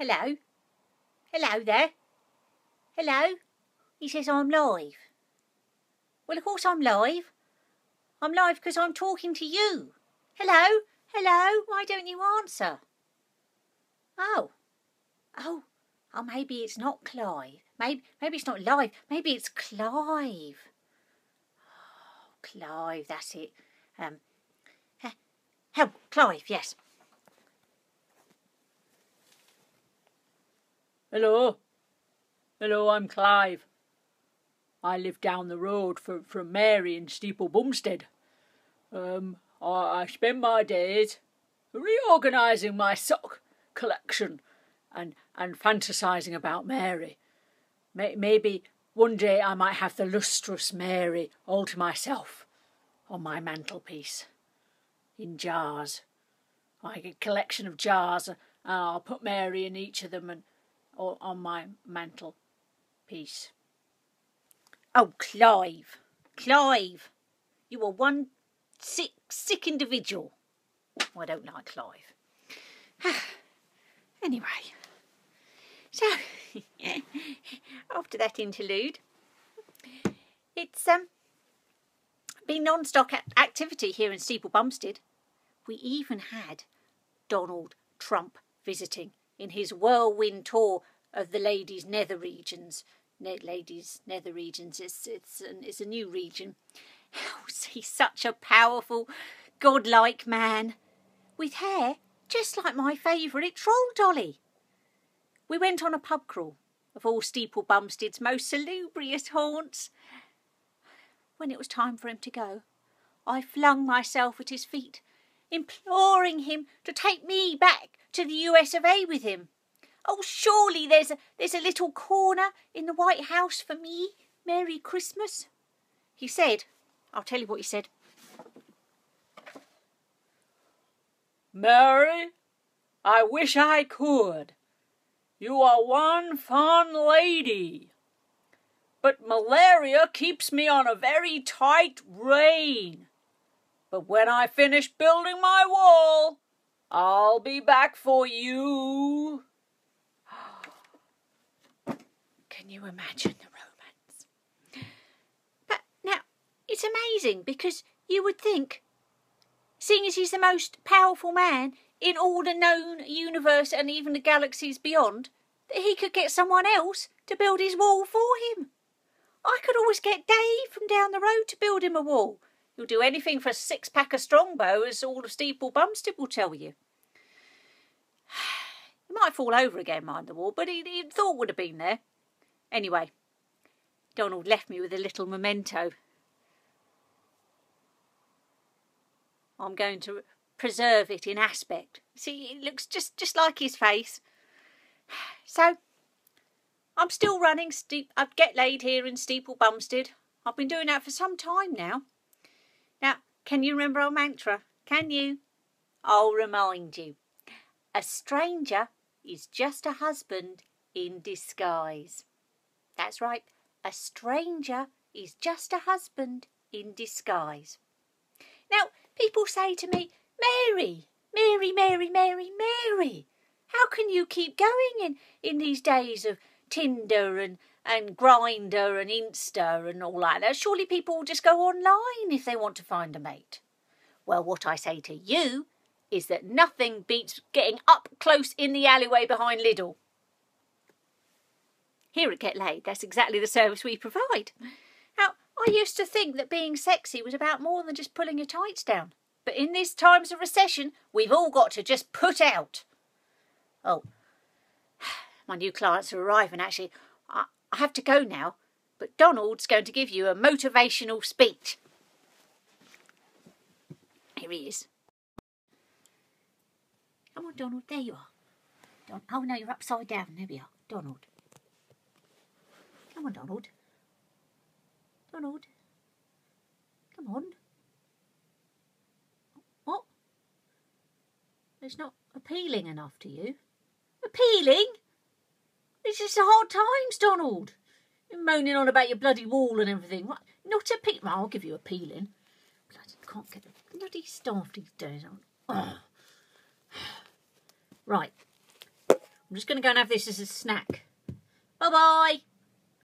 Hello? Hello there? Hello? He says I'm live. Well, of course I'm live. I'm live because I'm talking to you. Hello? Hello? Why don't you answer? Oh. Oh. Oh, maybe it's not Clive. Maybe, maybe it's not live. Maybe it's Clive. Oh, Clive, that's it. Um, Help, Clive, yes. Hello. Hello, I'm Clive. I live down the road from, from Mary in Steeple Bumstead. Um, I, I spend my days reorganising my sock collection and, and fantasising about Mary. May, maybe one day I might have the lustrous Mary all to myself on my mantelpiece in jars. Like a collection of jars, and I'll put Mary in each of them and on my mantel piece. Oh, Clive, Clive, you are one sick, sick individual. I don't like Clive. anyway, so after that interlude, it's um been non-stop activity here in Steeple Bumstead. We even had Donald Trump visiting in his whirlwind tour of the ladies' nether regions. Ne- ladies' nether regions, it's, it's, an, it's a new region. Oh, he's such a powerful, godlike man, with hair just like my favourite troll dolly. We went on a pub crawl of all Steeple Bumstead's most salubrious haunts. When it was time for him to go, I flung myself at his feet, imploring him to take me back to the US of A with him. Oh, surely there's a, there's a little corner in the White House for me. Merry Christmas. He said, I'll tell you what he said. Mary, I wish I could. You are one fine lady. But Melania keeps me on a very tight rein. But when I finish building my wall, I'll be back for you. Can you imagine the romance? But now, it's amazing because you would think, seeing as he's the most powerful man in all the known universe and even the galaxies beyond, that he could get someone else to build his wall for him. I could always get Dave from down the road to build him a wall. He'll do anything for a six pack of strongbow, as all of Steeple Bumstead will tell you. He might fall over again, mind the wall, but he, he thought would have been there. Anyway, Donald left me with a little memento. I'm going to preserve it in aspect. See, it looks just, just like his face. So, I'm still running steep. I get laid here in Steeple Bumstead. I've been doing that for some time now. Now, can you remember our mantra? Can you? I'll remind you. A stranger is just a husband in disguise. That's right, a stranger is just a husband in disguise. Now, people say to me, Mary, Mary, Mary, Mary, Mary, how can you keep going in, in these days of Tinder and, and Grindr and Insta and all like that? Surely people will just go online if they want to find a mate. Well, what I say to you is that nothing beats getting up close in the alleyway behind Lidl. Here at Get Laid, that's exactly the service we provide. Now, I used to think that being sexy was about more than just pulling your tights down. But in these times of recession, we've all got to just put out. Oh, my new clients are arriving, actually. I, I have to go now, but Donald's going to give you a motivational speech. Here he is. Come on, Donald, there you are. Don- oh, no, you're upside down. There we are. Donald. Come on, Donald. Donald. Come on. What? It's not appealing enough to you. Appealing? This the hard times, Donald. You're moaning on about your bloody wall and everything. What? Not appealing. I'll give you appealing. Bloody can't get the bloody staff these days. Right. I'm just going to go and have this as a snack. Bye bye.